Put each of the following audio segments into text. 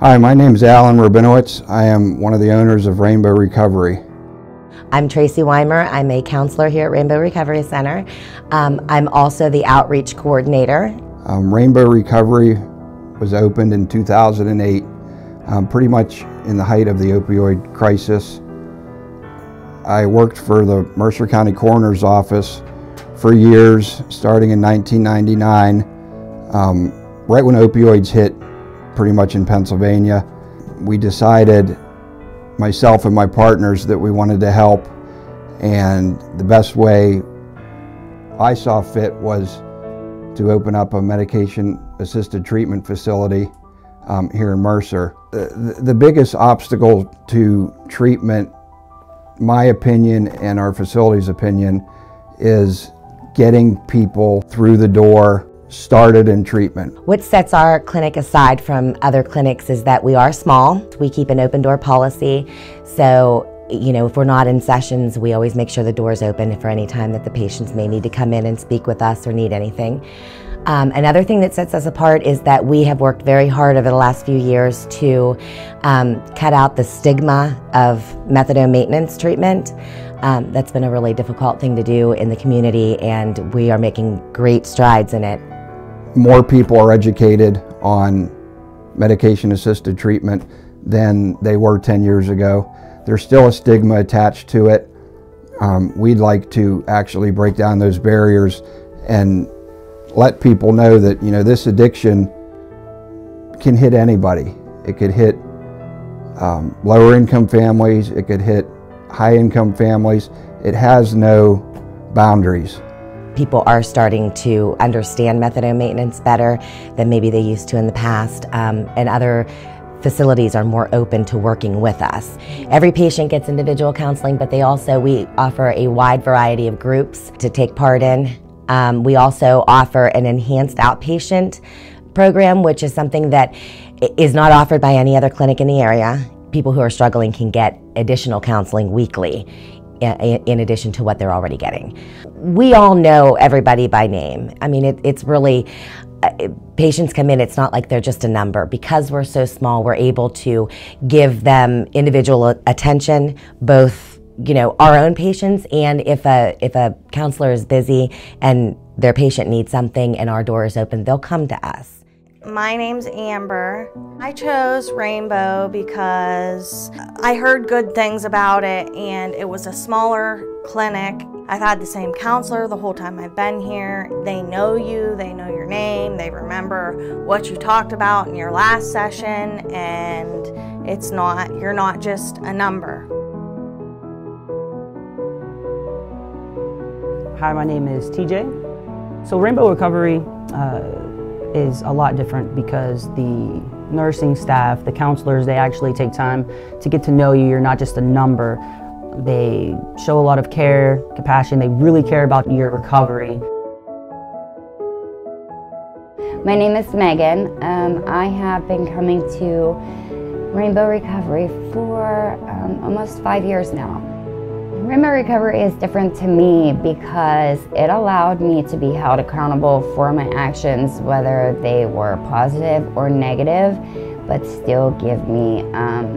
Hi, my name is Alan Rabinowitz. I am one of the owners of Rainbow Recovery. I'm Tracy Weimer. I'm a counselor here at Rainbow Recovery Center. Um, I'm also the outreach coordinator. Um, Rainbow Recovery was opened in 2008, um, pretty much in the height of the opioid crisis. I worked for the Mercer County Coroner's Office for years, starting in 1999, um, right when opioids hit pretty much in Pennsylvania. We decided, myself and my partners, that we wanted to help, and the best way I saw fit was to open up a medication assisted treatment facility um, here in Mercer. The, the biggest obstacle to treatment, my opinion and our facility's opinion, is getting people through the door started in treatment. What sets our clinic aside from other clinics is that we are small. We keep an open door policy. So, you know, if we're not in sessions, we always make sure the door's open for any time that the patients may need to come in and speak with us or need anything. Um, another thing that sets us apart is that we have worked very hard over the last few years to um, cut out the stigma of methadone maintenance treatment. Um, that's been a really difficult thing to do in the community, and we are making great strides in it. More people are educated on medication assisted treatment than they were 10 years ago. There's still a stigma attached to it. Um, we'd like to actually break down those barriers and let people know that you know this addiction can hit anybody. It could hit um, lower income families. It could hit high income families. It has no boundaries. People are starting to understand methadone maintenance better than maybe they used to in the past, um, and other facilities are more open to working with us. Every patient gets individual counseling, but they also, we offer a wide variety of groups to take part in. Um, we also offer an enhanced outpatient program, which is something that is not offered by any other clinic in the area. People who are struggling can get additional counseling weekly in addition to what they're already getting. We all know everybody by name. I mean, it, it's really, uh, patients come in, it's not like they're just a number. Because we're so small, we're able to give them individual attention, both you know, our own patients and if a, if a counselor is busy and their patient needs something and our door is open, they'll come to us. My name's Amber. I chose Rainbow because I heard good things about it and it was a smaller clinic. I've had the same counselor the whole time I've been here. They know you, they know your name, they remember what you talked about in your last session and it's not, you're not just a number. Hi, my name is TJ. So Rainbow Recovery uh, is a lot different because the nursing staff, the counselors, they actually take time to get to know you. You're not just a number. They show a lot of care, compassion. They really care about your recovery. My name is Megan. Um, I have been coming to Rainbow Recovery for um, almost five years now. Rainbow Recovery is different to me because it allowed me to be held accountable for my actions, whether they were positive or negative, but still give me, um,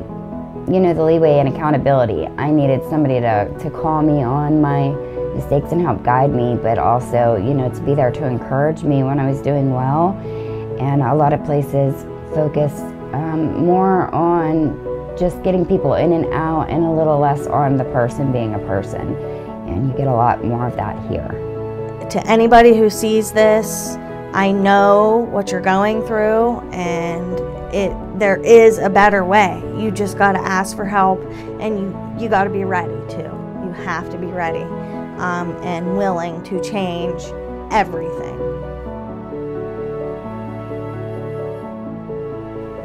you know, the leeway and accountability. I needed somebody to, to call me on my mistakes and help guide me, but also, you know, to be there to encourage me when I was doing well. And a lot of places focus um, more on just getting people in and out and a little less on the person being a person. And you get a lot more of that here. To anybody who sees this, I know what you're going through and it there is a better way. You just got to ask for help and you, you got to be ready too. You have to be ready um, and willing to change everything.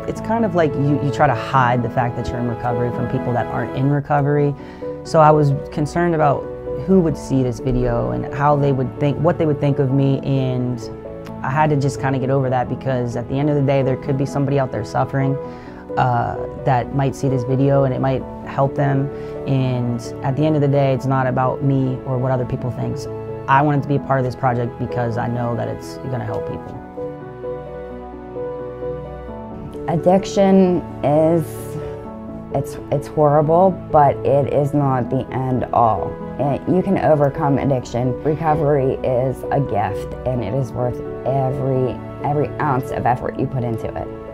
It's kind of like you, you try to hide the fact that you're in recovery from people that aren't in recovery. So I was concerned about who would see this video and how they would think, what they would think of me and I had to just kind of get over that because at the end of the day there could be somebody out there suffering uh, that might see this video and it might help them and at the end of the day it's not about me or what other people think. I wanted to be a part of this project because I know that it's going to help people. Addiction is it's it's horrible, but it is not the end all. It, you can overcome addiction. Recovery is a gift and it is worth every every ounce of effort you put into it.